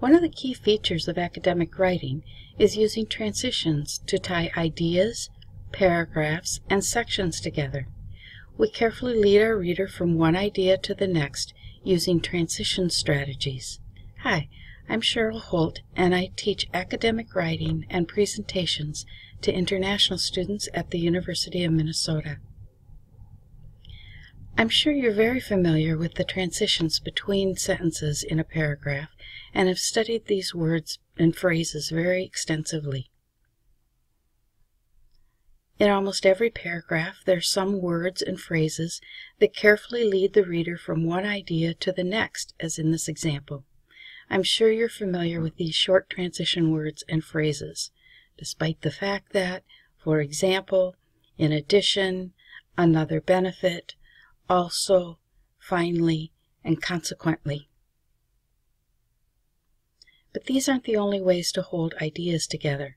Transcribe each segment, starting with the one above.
One of the key features of academic writing is using transitions to tie ideas, paragraphs, and sections together. We carefully lead our reader from one idea to the next using transition strategies. Hi, I'm Sheryl Holt, and I teach academic writing and presentations to international students at the University of Minnesota. I'm sure you're very familiar with the transitions between sentences in a paragraph and have studied these words and phrases very extensively. In almost every paragraph, there are some words and phrases that carefully lead the reader from one idea to the next, as in this example. I'm sure you're familiar with these short transition words and phrases, despite the fact that, for example, in addition, another benefit, also, finally, and consequently. But these aren't the only ways to hold ideas together.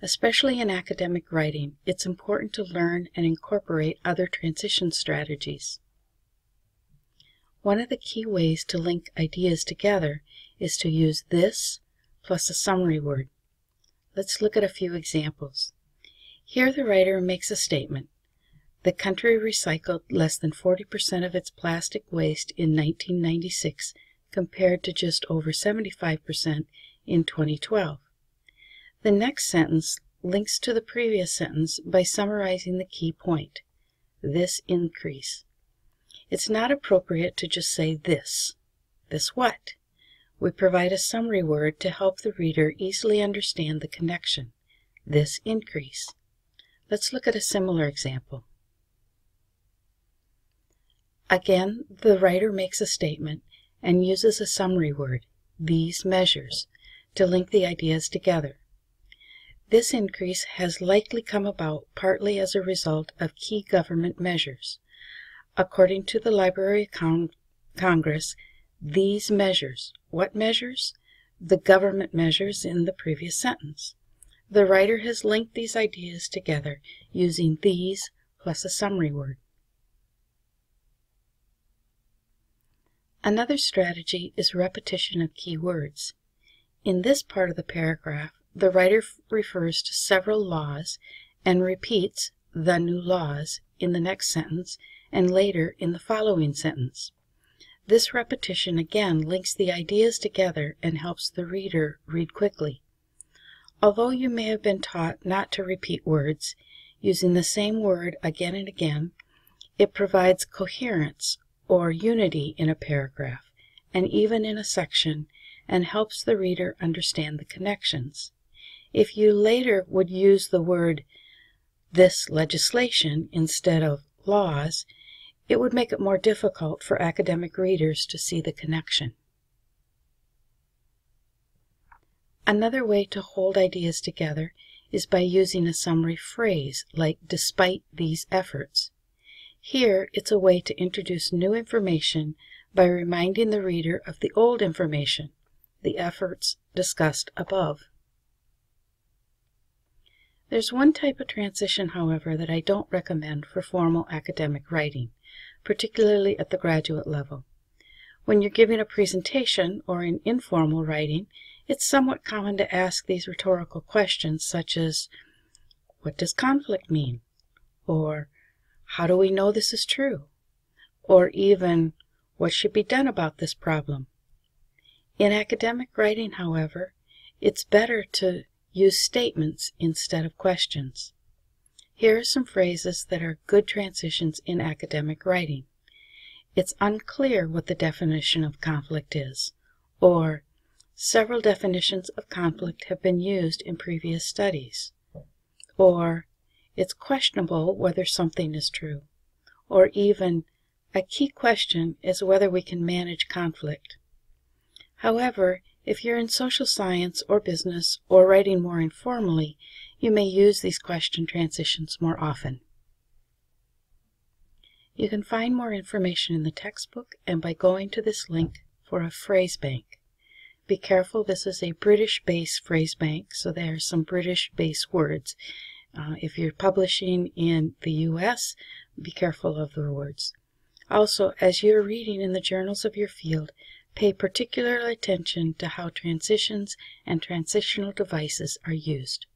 Especially in academic writing, it's important to learn and incorporate other transition strategies. One of the key ways to link ideas together is to use this plus a summary word. Let's look at a few examples. Here the writer makes a statement. The country recycled less than 40% of its plastic waste in 1996 compared to just over 75% in 2012. The next sentence links to the previous sentence by summarizing the key point this increase. It's not appropriate to just say this. This what? We provide a summary word to help the reader easily understand the connection. This increase. Let's look at a similar example. Again, the writer makes a statement and uses a summary word, these measures, to link the ideas together. This increase has likely come about partly as a result of key government measures. According to the Library of Con Congress, these measures, what measures? The government measures in the previous sentence. The writer has linked these ideas together using these plus a summary word. Another strategy is repetition of key words. In this part of the paragraph, the writer refers to several laws and repeats the new laws in the next sentence and later in the following sentence. This repetition again links the ideas together and helps the reader read quickly. Although you may have been taught not to repeat words, using the same word again and again, it provides coherence or unity in a paragraph, and even in a section, and helps the reader understand the connections. If you later would use the word this legislation instead of laws, it would make it more difficult for academic readers to see the connection. Another way to hold ideas together is by using a summary phrase like despite these efforts. Here, it's a way to introduce new information by reminding the reader of the old information, the efforts discussed above. There's one type of transition, however, that I don't recommend for formal academic writing, particularly at the graduate level. When you're giving a presentation or in informal writing, it's somewhat common to ask these rhetorical questions such as, What does conflict mean? Or, how do we know this is true? Or even, what should be done about this problem? In academic writing, however, it's better to use statements instead of questions. Here are some phrases that are good transitions in academic writing. It's unclear what the definition of conflict is, or several definitions of conflict have been used in previous studies, or it's questionable whether something is true, or even a key question is whether we can manage conflict. However, if you're in social science or business or writing more informally, you may use these question transitions more often. You can find more information in the textbook and by going to this link for a phrase bank. Be careful, this is a British based phrase bank, so there are some British based words. Uh, if you're publishing in the U.S., be careful of the words. Also, as you're reading in the journals of your field, Pay particular attention to how transitions and transitional devices are used.